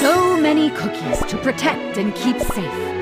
So many cookies to protect and keep safe.